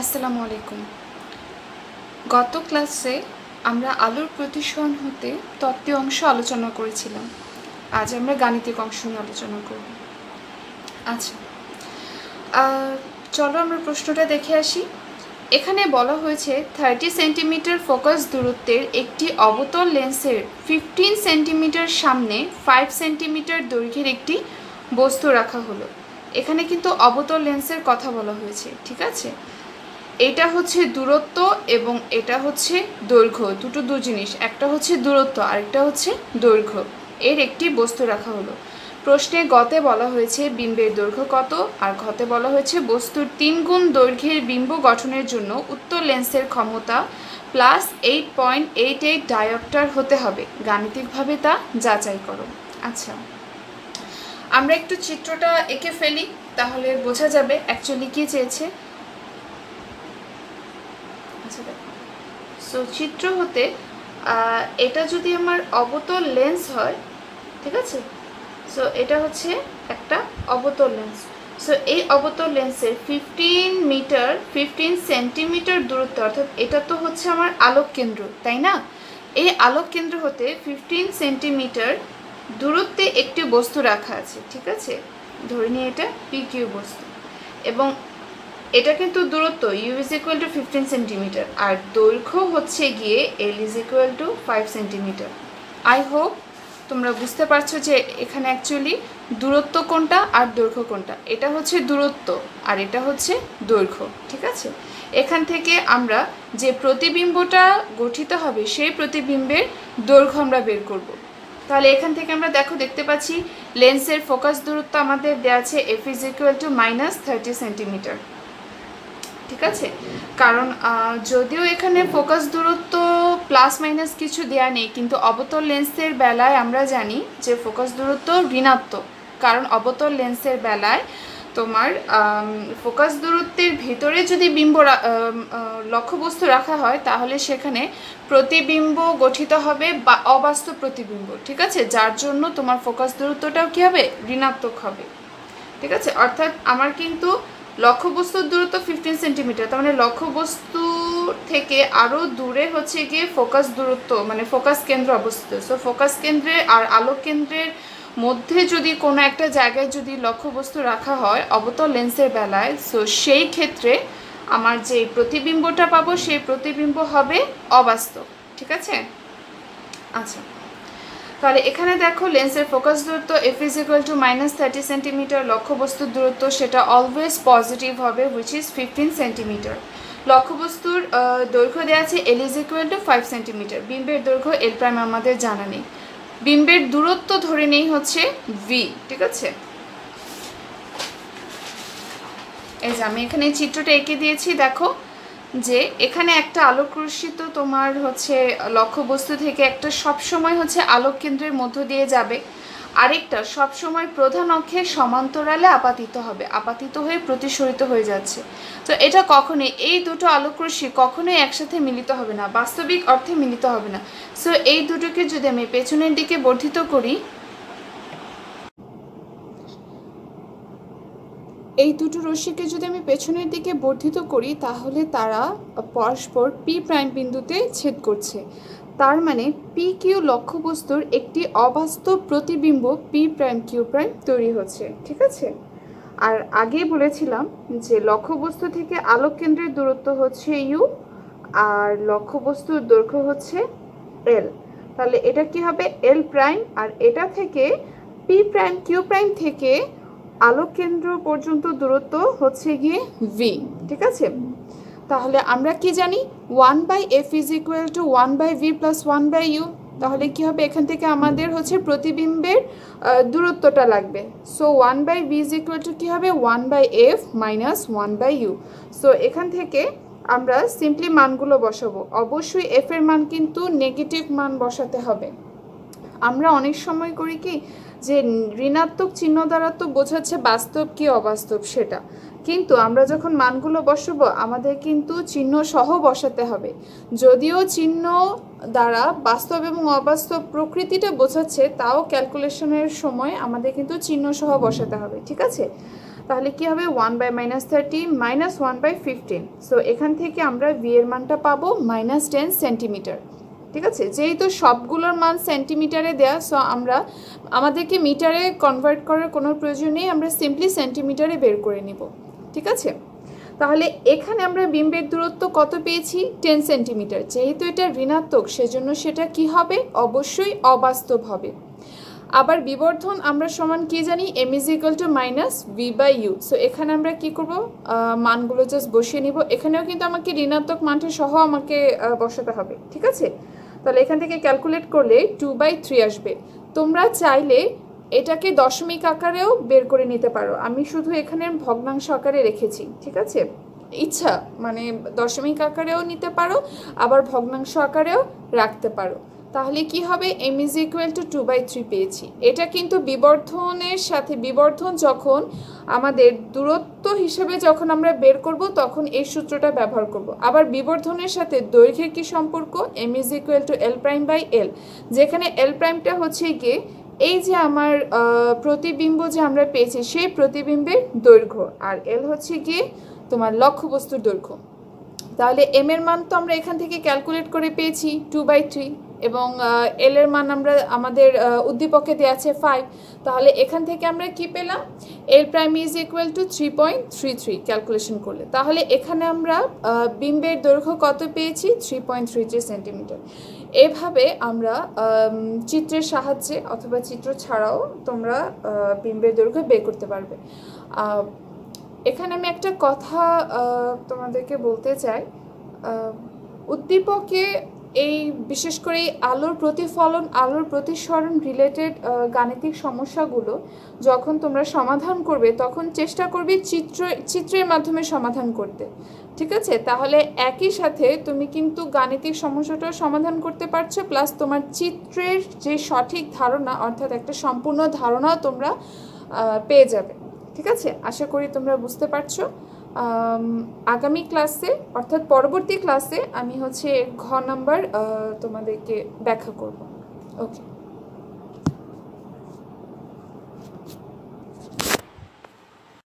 আসসালামু আলাইকুম। গত ক্লাসে আমরা আলোর প্রতিসরণ হতে তত্ত্বীয় অংশ আলোচনা করেছিলাম। আজ আমরা গাণিতিক অংশ নিয়ে আলোচনা করব। আচ্ছা চলো আমরা প্রশ্নটা দেখে আসি। এখানে বলা হয়েছে থার্টি সেন্টিমিটার ফোকাস দূরত্বের একটি অবতল লেন্সের ফিফটিন সেন্টিমিটার সামনে ফাইভ সেন্টিমিটার দৈর্ঘ্যের একটি বস্তু রাখা হলো। এখানে কিন্তু অবতল লেন্সের কথা বলা হয়েছে, ঠিক আছে? এটা হচ্ছে দূরত্ব এবং এটা হচ্ছে দৈর্ঘ্য, দুটো দু জিনিস। একটা হচ্ছে দূরত্ব, আরেকটা হচ্ছে দৈর্ঘ্য। এর একটি বস্তু রাখা হলো। প্রশ্নে গতে বলা হয়েছে বিম্বের দৈর্ঘ্য কত? আর ঘতে বলা হয়েছে বস্তুর তিন গুণ দৈর্ঘ্যের বিম্ব গঠনের জন্য উত্তর লেন্সের ক্ষমতা plus eight point eight eight dioptre হতে হবে। গাণিতিকভাবে তা যাচাই করো। আচ্ছা। আমরা একটু চিত্রটা এঁকে ফেলি, তাহলে বোঝা যাবে অ্যাকচুয়ালি কী চেয়েছে। দেখো সো চিত্র হতে এটা যদি আমার অবতল লেন্স হয়, ঠিক আছে? সো এটা হচ্ছে একটা অবতল লেন্স সো এই অবতল লেন্সের ফিফটিন মিটার ফিফটিন সেন্টিমিটার দূরত্ব, অর্থাৎ এটা তো হচ্ছে আমার আলোক কেন্দ্র, তাই না? এই আলোক কেন্দ্র হতে ফিফটিন সেন্টিমিটার দূরত্বে একটি বস্তু রাখা আছে, ঠিক আছে? ধরে নিয়ে এটা পি কিউ বস্তু। এবং এটা কিন্তু দূরত্ব u is equal to fifteen centimetre আর দৈর্ঘ্য হচ্ছে গিয়ে l is equal to five centimetre I hope তোমরা বুঝতে পারছ যে এখানে অ্যাকচুয়ালি দূরত্ব কোনটা আর দৈর্ঘ্য কোনটা। এটা হচ্ছে দূরত্ব আর এটা হচ্ছে দৈর্ঘ্য, ঠিক আছে? এখান থেকে আমরা যে প্রতিবিম্বটা গঠিত হবে, সেই প্রতিবিম্বের দৈর্ঘ্য আমরা বের করব। তাহলে এখান থেকে আমরা দেখো, দেখতে পাচ্ছি লেন্সের ফোকাস দূরত্ব আমাদের দেওয়া আছে f is equal to minus thirty centimetre ঠিক আছে? কারণ যদিও এখানে ফোকাস দূরত্ব প্লাস মাইনাস কিছু দেয়া নেই, কিন্তু অবতল লেন্সের বেলায় আমরা জানি যে ফোকাস দূরত্ব ঋণাত্মক। কারণ অবতল লেন্সের বেলায় তোমার ফোকাস দূরত্বের ভিতরে যদি বিম্ব লক্ষ্যবস্তু রাখা হয়, তাহলে সেখানে প্রতিবিম্ব গঠিত হবে বা অবাস্তব প্রতিবিম্ব, ঠিক আছে? যার জন্য তোমার ফোকাস দূরত্বটাও কী হবে? ঋণাত্মক হবে। ঠিক আছে? অর্থাৎ আমার কিন্তু লক্ষ্যবস্তুর দূরত্ব ফিফটিন সেন্টিমিটার তার মানে লক্ষ্যবস্তু থেকে আরও দূরে হচ্ছে গিয়ে ফোকাস দূরত্ব মানে ফোকাস কেন্দ্র অবস্থিত। সো ফোকাস কেন্দ্রে আর আলোক কেন্দ্রের মধ্যে যদি কোনো একটা জায়গায় যদি লক্ষ্যবস্তু রাখা হয়, অবতল লেন্সের বেলায় সো সেই ক্ষেত্রে আমার যে প্রতিবিম্বটা পাবো, সেই প্রতিবিম্ব হবে অবাস্তব। ঠিক আছে? আচ্ছা। তাহলে এখানে দেখো লেন্সের ফোকাস দূরত্ব f is equal to minus thirty centimetre লক্ষ্যবস্তুর দূরত্ব সেটা অলওয়েজ পজিটিভ হবে হুইচ ইজ ফিফটিন সেন্টিমিটার লক্ষ্যবস্তুর দৈর্ঘ্য দেওয়া আছে l is equal to five centimetre বিম্বের দৈর্ঘ্য এল প্রাইম আমাদের জানা নেই। বিম্বের দূরত্ব ধরে নেই হচ্ছে ভি ঠিক আছে? এই যে আমি এখানে চিত্রটা এঁকে দিয়েছি, দেখো। যে এখানে একটা আলোকরশ্মি তো তোমার হচ্ছে লক্ষ্যবস্তু থেকে একটা সব সময় হচ্ছে আলোক কেন্দ্রের মধ্য দিয়ে যাবে। আরেকটা সব সময় প্রধান অক্ষের সমান্তরালে আপাতিত হবে, আপাতিত হয়ে প্রতিসরিত হয়ে যাচ্ছে। তো এটা কখনোই, এই দুটো আলোক রশ্মি কখনোই একসাথে মিলিত হবে না, বাস্তবিক অর্থে মিলিত হবে না। সো এই দুটোকে যদি আমি পেছনের দিকে বর্ধিত করি এই দুটো রশ্মিকে যদি আমি পেছনের দিকে বর্ধিত করি, তাহলে তারা পরস্পর পি প্রাইম বিন্দুতে ছেদ করছে। তার মানে পি কিউ লক্ষ্যবস্তুর একটি অবাস্তব প্রতিবিম্ব পি প্রাইম কিউ প্রাইম তৈরি হচ্ছে, ঠিক আছে? আর আগেই বলেছিলাম যে লক্ষ্যবস্তু থেকে আলোক কেন্দ্রের দূরত্ব হচ্ছে ইউ আর লক্ষ্যবস্তুর দৈর্ঘ্য হচ্ছে এল তাহলে এটা কি হবে এল প্রাইম আর এটা থেকে পি প্রাইম কিউ প্রাইম থেকে আলোক কেন্দ্র পর্যন্ত দূরত্ব হচ্ছে গিয়ে ভি ঠিক আছে? তাহলে আমরা কি জানি? One by f is equal to one by v plus one by u তাহলে কি হবে? এখান থেকে আমাদের হচ্ছে প্রতিবিম্বের দূরত্বটা লাগবে। So one by v is equal to কী হবে? One by f minus one by u so এখান থেকে আমরা সিম্পলি মানগুলো বসাবো। অবশ্যই এফ এর মান কিন্তু নেগেটিভ মান বসাতে হবে। আমরা অনেক সময় করি কি? যে ঋণাত্মক চিহ্ন দ্বারা তো বোঝাচ্ছে বাস্তব কি অবাস্তব সেটা। কিন্তু আমরা যখন মানগুলো বসাবো, আমাদের কিন্তু চিহ্ন সহ বসাতে হবে। যদিও চিহ্ন দ্বারা বাস্তব এবং অবাস্তব প্রকৃতিটা বোঝাচ্ছে, তাও ক্যালকুলেশনের সময় আমাদের কিন্তু চিহ্ন সহ বসাতে হবে, ঠিক আছে? তাহলে কি হবে? One by minus thirty minus one by fifteen. So এখান থেকে আমরা ভি এর মানটা পাবো মাইনাস টেন সেন্টিমিটার। ঠিক আছে? যেহেতু সবগুলোর মান সেন্টিমিটারে দেয়া সো আমরা, আমাদেরকে মিটারে কনভার্ট করার কোনো প্রয়োজন নেই, আমরা সিম্পলি সেন্টিমিটারে বের করে নিব, ঠিক আছে? তাহলে এখানে আমরা বিম্বের দূরত্ব কত পেয়েছি? টেন সেন্টিমিটার যেহেতু এটা ঋণাত্মক, সেজন্য সেটা কি হবে? অবশ্যই অবাস্তব হবে। আবার বিবর্ধন আমরা সমান কি জানি? M is equal to minus v by u so এখানে আমরা কি করব? মানগুলো জাস্ট বসিয়ে নিব। এখানেও কিন্তু আমাকে ঋণাত্মক মানটা সহ আমাকে বসাতে হবে, ঠিক আছে? তাহলে এখান থেকে ক্যালকুলেট করলে টু বাই থ্রি আসবে। তোমরা চাইলে এটাকে দশমিক আকারেও বের করে নিতে পারো। আমি শুধু এখানে ভগ্নাংশ আকারে রেখেছি, ঠিক আছে? ইচ্ছা মানে দশমিক আকারেও নিতে পারো, আবার ভগ্নাংশ আকারেও রাখতে পারো। তাহলে কি হবে? M is equal to two by three পেয়েছি। এটা কিন্তু বিবর্ধনের সাথে, বিবর্ধন যখন আমাদের দূরত্ব হিসেবে যখন আমরা বের করব, তখন এই সূত্রটা ব্যবহার করব। আবার বিবর্ধনের সাথে দৈর্ঘ্যের কি সম্পর্ক? M is equal to l prime by l যেখানে এল প্রাইমটা হচ্ছে গিয়ে এই যে আমার প্রতিবিম্ব যে আমরা পেয়েছি, সেই প্রতিবিম্বের দৈর্ঘ্য। আর এল হচ্ছে গিয়ে তোমার লক্ষ্যবস্তুর দৈর্ঘ্য। তাহলে এম এর মান তো আমরা এখান থেকে ক্যালকুলেট করে পেয়েছি টু বাই থ্রি এবং এল এর মান আমরা আমাদের উদ্দীপকে দেওয়া আছে ফাইভ তাহলে এখান থেকে আমরা কি পেলাম? L prime is equal to three point three three calculation করলে। তাহলে এখানে আমরা বিম্বের দৈর্ঘ্য কত পেয়েছি? Three point three three centimetre এভাবে আমরা চিত্রের সাহায্যে অথবা চিত্র ছাড়াও তোমরা বিম্বের দৈর্ঘ্য বের করতে পারবে। এখানে আমি একটা কথা তোমাদেরকে বলতে চাই। উদ্দীপকে এই বিশেষ করে আলোর প্রতিফলন, আলোর প্রতিসরণ রিলেটেড গাণিতিক সমস্যাগুলো যখন তোমরা সমাধান করবে, তখন চেষ্টা করবে চিত্র, চিত্রের মাধ্যমে সমাধান করতে। ঠিক আছে? তাহলে একই সাথে তুমি কিন্তু গাণিতিক সমস্যাটাও সমাধান করতে পারছ প্লাস তোমার চিত্রের যে সঠিক ধারণা, অর্থাৎ একটা সম্পূর্ণ ধারণাও তোমরা পেয়ে যাবে। ঠিক আছে? আশা করি তোমরা বুঝতে পারছ। আগামী ক্লাসে অর্থাৎ পরবর্তী ক্লাসে আমি হচ্ছে ঘ নাম্বার তোমাদেরকে ব্যাখ্যা করব। ওকে